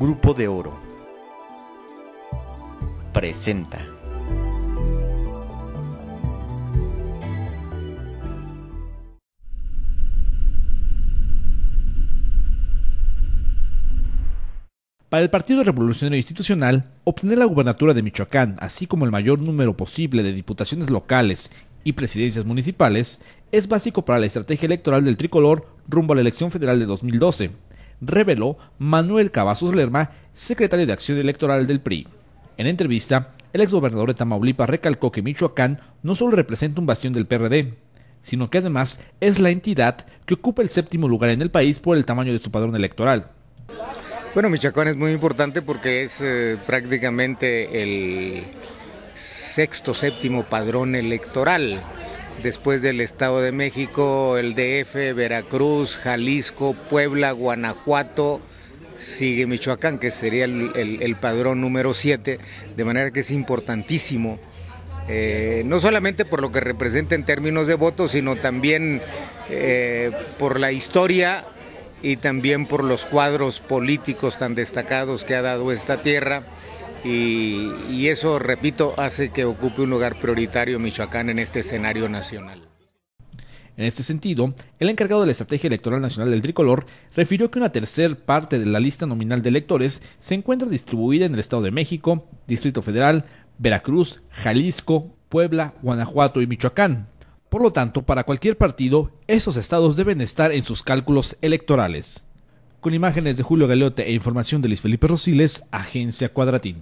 Grupo de Oro presenta. Para el Partido Revolucionario Institucional, obtener la gubernatura de Michoacán, así como el mayor número posible de diputaciones locales y presidencias municipales, es básico para la estrategia electoral del tricolor rumbo a la elección federal de 2012, reveló Manuel Cavazos Lerma, secretario de Acción Electoral del PRI. En entrevista, el exgobernador de Tamaulipas recalcó que Michoacán no solo representa un bastión del PRD, sino que además es la entidad que ocupa el séptimo lugar en el país por el tamaño de su padrón electoral. Bueno, Michoacán es muy importante porque es eh, prácticamente el sexto, séptimo padrón electoral. Después del Estado de México, el DF, Veracruz, Jalisco, Puebla, Guanajuato, sigue Michoacán, que sería el, padrón número 7, de manera que es importantísimo, eh, no solamente por lo que representa en términos de votos, sino también eh, por la historia y también por los cuadros políticos tan destacados que ha dado esta tierra. Y, eso, repito, hace que ocupe un lugar prioritario Michoacán en este escenario nacional. En este sentido, el encargado de la Estrategia Electoral Nacional del Tricolor refirió que una tercera parte de la lista nominal de electores se encuentra distribuida en el Estado de México, Distrito Federal, Veracruz, Jalisco, Puebla, Guanajuato y Michoacán. Por lo tanto, para cualquier partido, esos estados deben estar en sus cálculos electorales. Con imágenes de Julio Galeote e información de Luis Felipe Rosiles, Agencia Cuadratín.